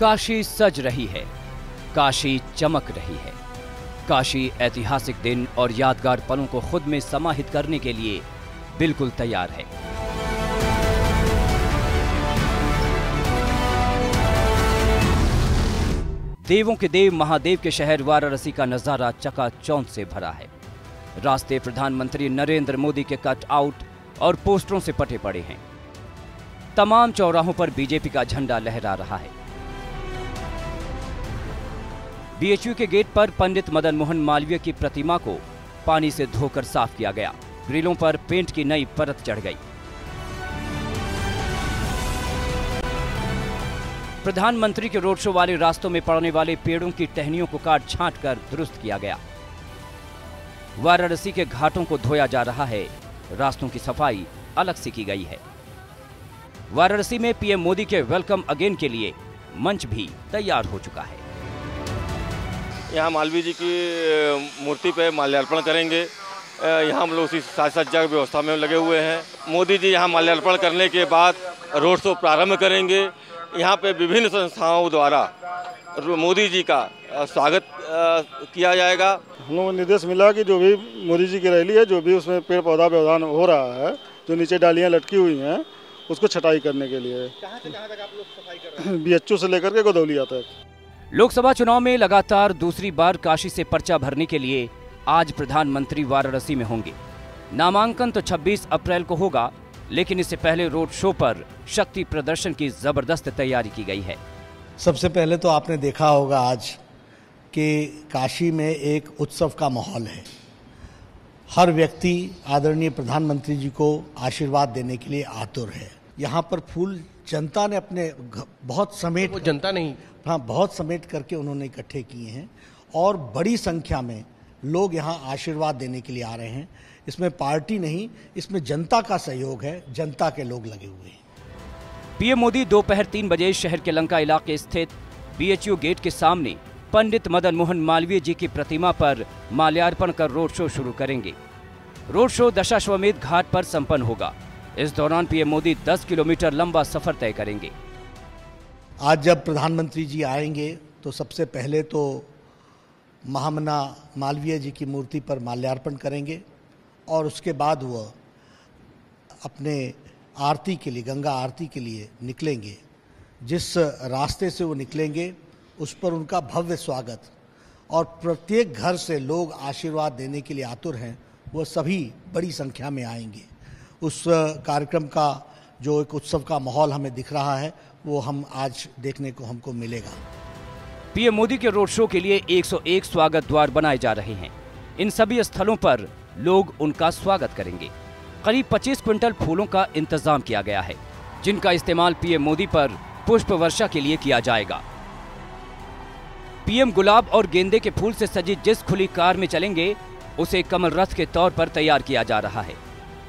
काशी सज रही है, काशी चमक रही है। काशी ऐतिहासिक दिन और यादगार पलों को खुद में समाहित करने के लिए बिल्कुल तैयार है। देवों के देव महादेव के शहर वाराणसी का नज़ारा चकाचौंध से भरा है। रास्ते प्रधानमंत्री नरेंद्र मोदी के कट आउट और पोस्टरों से पटे पड़े हैं। तमाम चौराहों पर बीजेपी का झंडा लहरा रहा है। बीएचयू के गेट पर पंडित मदन मोहन मालवीय की प्रतिमा को पानी से धोकर साफ़ किया गया। ग्रिलों पर पेंट की नई परत चढ़ गई। प्रधानमंत्री के रोड शो वाले रास्तों में पड़ने वाले पेड़ों की टहनियों को काट छांट कर दुरुस्त किया गया। वाराणसी के घाटों को धोया जा रहा है। रास्तों की सफ़ाई अलग से की गई है। वाराणसी में पीएम मोदी के वेलकम अगेन के लिए मंच भी तैयार हो चुका है। यहाँ मालवीय जी की मूर्ति पे माल्यार्पण करेंगे। यहाँ हम लोग उसी साज सज्जा व्यवस्था में लगे हुए हैं। मोदी जी यहाँ माल्यार्पण करने के बाद रोड शो प्रारंभ करेंगे। यहाँ पे विभिन्न संस्थाओं द्वारा मोदी जी का स्वागत किया जाएगा। हम लोगों को निर्देश मिला कि जो भी मोदी जी की रैली है जो भी उसमें पेड़ पौधा व्यवधान हो रहा है जो नीचे डालियाँ लटकी हुई हैं उसको छटाई करने के लिए। बी एच से लेकर के गोदौलिया तक। लोकसभा चुनाव में लगातार दूसरी बार काशी से पर्चा भरने के लिए आज प्रधानमंत्री वाराणसी में होंगे। नामांकन तो 26 अप्रैल को होगा, लेकिन इससे पहले रोड शो पर शक्ति प्रदर्शन की ज़बरदस्त तैयारी की गई है। सबसे पहले तो आपने देखा होगा आज कि काशी में एक उत्सव का माहौल है। हर व्यक्ति, आदरणीय प्रधानमंत्री जी को आशीर्वाद देने के लिए आतुर है। यहाँ पर फूल जनता ने अपने बहुत समेट वो जनता नहीं। हाँ बहुत समेट करके उन्होंने इकट्ठे किए हैं और बड़ी संख्या में लोग यहाँ आशीर्वाद देने के लिए आ रहे हैं। इसमें पार्टी नहीं इसमें जनता का सहयोग है जनता के लोग लगे हुए हैं। पीएम मोदी दोपहर तीन बजे शहर के लंका इलाके स्थित बीएचयू गेट के सामने पंडित मदन मोहन मालवीय जी की प्रतिमा पर माल्यार्पण कर रोड शो शुरू करेंगे। रोड शो दशाश्वमेध घाट पर संपन्न होगा। इस दौरान पीएम मोदी 10 किलोमीटर लंबा सफ़र तय करेंगे। आज जब प्रधानमंत्री जी आएँगे तो सबसे पहले तो महामना मालवीय जी की मूर्ति पर माल्यार्पण करेंगे और उसके बाद वह अपने आरती के लिए, गंगा आरती के लिए निकलेंगे। जिस रास्ते से वो निकलेंगे, उस पर उनका भव्य स्वागत और प्रत्येक घर से लोग आशीर्वाद देने के लिए आतुर हैं, वो सभी बड़ी संख्या में आएँगे। उस कार्यक्रम का जो एक उत्सव का माहौल हमें दिख रहा है, वो हम आज देखने को हमको मिलेगा। पीएम मोदी के रोड शो के लिए 101 स्वागत द्वार बनाए जा रहे हैं। इन सभी स्थलों पर लोग उनका स्वागत करेंगे। करीब 25 क्विंटल फूलों का इंतज़ाम किया गया है, जिनका इस्तेमाल पीएम मोदी पर पुष्प वर्षा के लिए किया जाएगा। पीएम गुलाब और गेंदे के फूल से सजी जिस खुली कार में चलेंगे, उसे कमल रथ के तौर पर तैयार किया जा रहा है।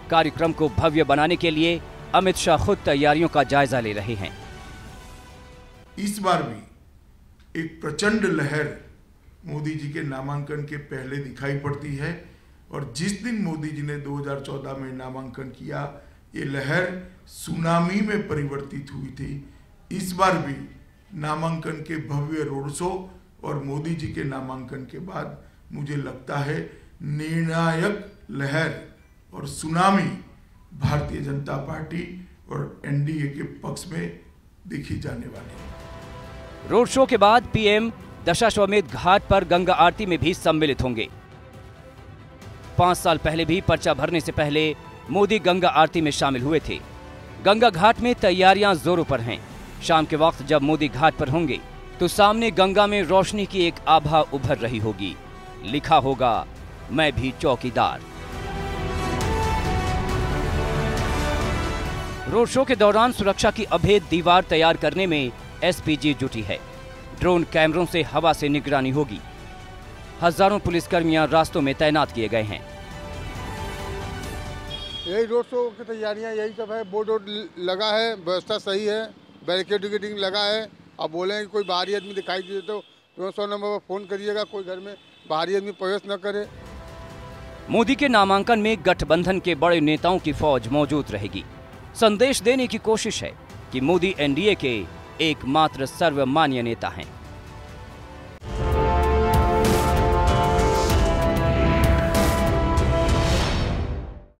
कार्यक्रम को भव्य बनाने के लिए अमित शाह खुद तैयारियों का जायजा ले रहे हैं। इस बार भी एक प्रचंड लहर मोदी जी के नामांकन के पहले दिखाई पड़ती है और जिस दिन मोदी जी ने 2014 में नामांकन किया, ये लहर सुनामी में परिवर्तित हुई थी। इस बार भी नामांकन के भव्य रोड शो और मोदी जी के नामांकन के बाद मुझे लगता है निर्णायक लहर और सुनामी भारतीय जनता पार्टी और एनडीए के पक्ष में देखी जाने वाली रोड शो के बाद पीएम दशाश्वमेध घाट पर गंगा आरती में भी सम्मिलित होंगे। पाँच साल पहले भी पर्चा भरने से पहले मोदी गंगा आरती में शामिल हुए थे। गंगा घाट में तैयारियाँ जोरों पर हैं। शाम के वक्त जब मोदी घाट पर होंगे तो सामने गंगा में रोशनी की एक आभा उभर रही होगी। लिखा होगा, मैं भी चौकीदार। रोड शो के दौरान सुरक्षा की अभेद दीवार तैयार करने में एसपीजी जुटी है। ड्रोन कैमरों से हवा से निगरानी होगी। हज़ारों पुलिसकर्मियाँ रास्तों में तैनात किए गए हैं। यही रोड शो की तैयारियाँ यही सब है। बोर्ड वोड लगा है व्यवस्था सही है बैरिकेड विकेटिंग लगा है। अब बोले कोई बाहरी आदमी दिखाई दे तो सौ नंबर पर फ़ोन करिएगा कोई घर में बाहरी आदमी प्रवेश न करे। मोदी के नामांकन में गठबंधन के बड़े नेताओं की फौज मौजूद रहेगी। संदेश देने की कोशिश है कि मोदी एनडीए के एकमात्र सर्वमान्य नेता हैं।